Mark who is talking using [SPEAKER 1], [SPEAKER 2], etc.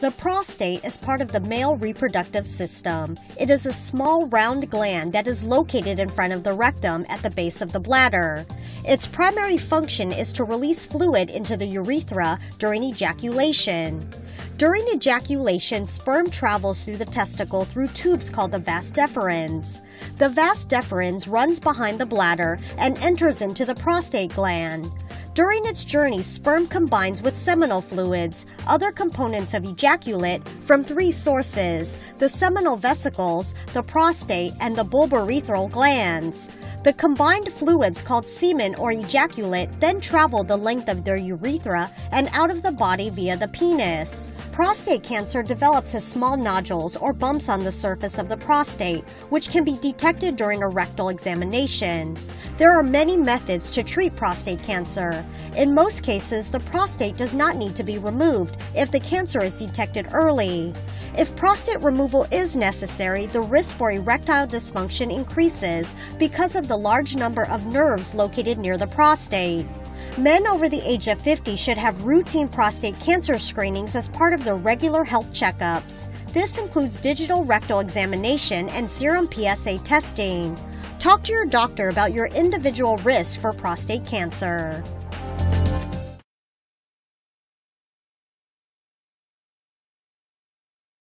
[SPEAKER 1] The prostate is part of the male reproductive system. It is a small round gland that is located in front of the rectum at the base of the bladder. Its primary function is to release fluid into the urethra during ejaculation. During ejaculation, sperm travels through the testicle through tubes called the vas deferens. The vas deferens runs behind the bladder and enters into the prostate gland. During its journey, sperm combines with seminal fluids, other components of ejaculate, from three sources the seminal vesicles, the prostate, and the bulbourethral glands. The combined fluids called semen or ejaculate then travel the length of their urethra and out of the body via the penis. Prostate cancer develops as small nodules or bumps on the surface of the prostate, which can be detected during a rectal examination. There are many methods to treat prostate cancer. In most cases, the prostate does not need to be removed if the cancer is detected early. If prostate removal is necessary, the risk for erectile dysfunction increases because of the large number of nerves located near the prostate. Men over the age of 50 should have routine prostate cancer screenings as part of their regular health checkups. This includes digital rectal examination and serum PSA testing. Talk to your doctor about your individual risk for prostate cancer.